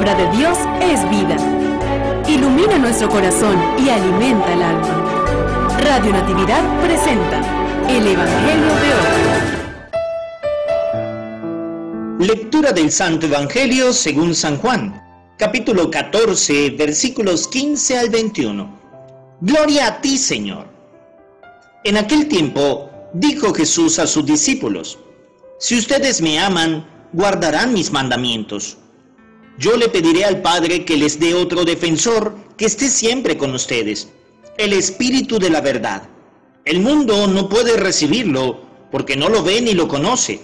palabra de Dios es vida. Ilumina nuestro corazón y alimenta el alma. Radio Natividad presenta el Evangelio de hoy. Lectura del Santo Evangelio según San Juan, capítulo 14, versículos 15 al 21. Gloria a ti, Señor. En aquel tiempo dijo Jesús a sus discípulos, Si ustedes me aman, guardarán mis mandamientos. Yo le pediré al Padre que les dé otro defensor que esté siempre con ustedes, el Espíritu de la verdad. El mundo no puede recibirlo porque no lo ve ni lo conoce.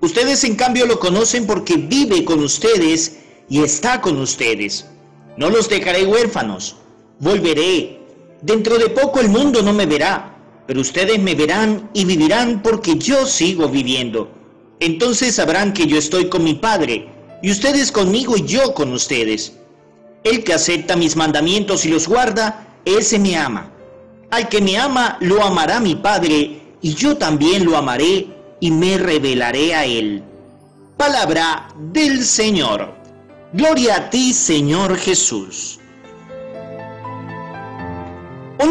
Ustedes en cambio lo conocen porque vive con ustedes y está con ustedes. No los dejaré huérfanos. Volveré. Dentro de poco el mundo no me verá, pero ustedes me verán y vivirán porque yo sigo viviendo. Entonces sabrán que yo estoy con mi Padre, y ustedes conmigo y yo con ustedes. El que acepta mis mandamientos y los guarda, ese me ama. Al que me ama, lo amará mi Padre, y yo también lo amaré y me revelaré a él. Palabra del Señor. Gloria a ti, Señor Jesús.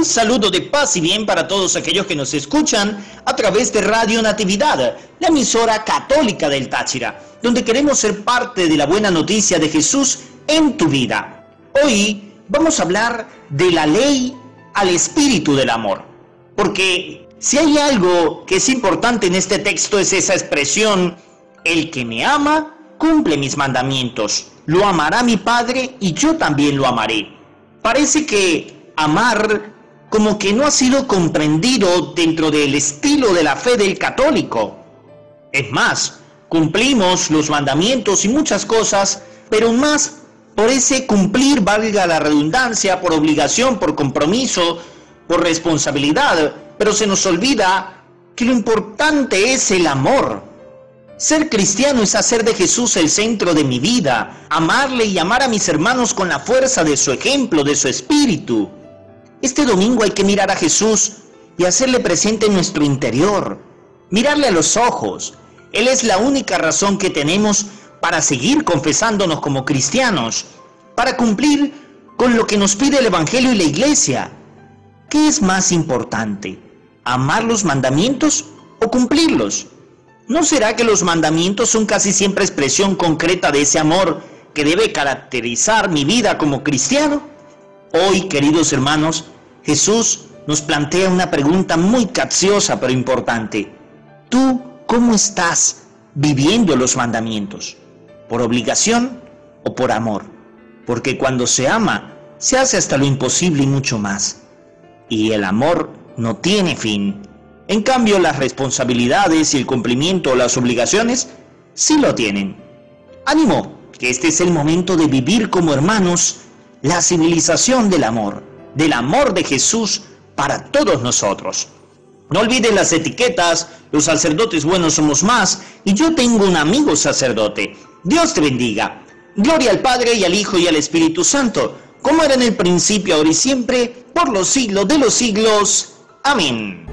Saludo de paz y bien para todos aquellos que nos escuchan a través de Radio Natividad, la emisora católica del Táchira, donde queremos ser parte de la buena noticia de Jesús en tu vida. Hoy vamos a hablar de la ley al espíritu del amor, porque si hay algo que es importante en este texto es esa expresión, el que me ama cumple mis mandamientos, lo amará mi Padre y yo también lo amaré. Parece que amar como que no ha sido comprendido dentro del estilo de la fe del católico. Es más, cumplimos los mandamientos y muchas cosas, pero más por ese cumplir, valga la redundancia, por obligación, por compromiso, por responsabilidad, pero se nos olvida que lo importante es el amor. Ser cristiano es hacer de Jesús el centro de mi vida, amarle y amar a mis hermanos con la fuerza de su ejemplo, de su espíritu. Este domingo hay que mirar a Jesús y hacerle presente en nuestro interior, mirarle a los ojos. Él es la única razón que tenemos para seguir confesándonos como cristianos, para cumplir con lo que nos pide el Evangelio y la Iglesia. ¿Qué es más importante? ¿Amar los mandamientos o cumplirlos? ¿No será que los mandamientos son casi siempre expresión concreta de ese amor que debe caracterizar mi vida como cristiano? Hoy, queridos hermanos, Jesús nos plantea una pregunta muy capciosa pero importante. ¿Tú cómo estás viviendo los mandamientos? ¿Por obligación o por amor? Porque cuando se ama, se hace hasta lo imposible y mucho más. Y el amor no tiene fin. En cambio, las responsabilidades y el cumplimiento o las obligaciones sí lo tienen. Ánimo, que este es el momento de vivir como hermanos la civilización del amor, del amor de Jesús para todos nosotros. No olviden las etiquetas, los sacerdotes buenos somos más, y yo tengo un amigo sacerdote. Dios te bendiga. Gloria al Padre y al Hijo y al Espíritu Santo, como era en el principio, ahora y siempre, por los siglos de los siglos. Amén.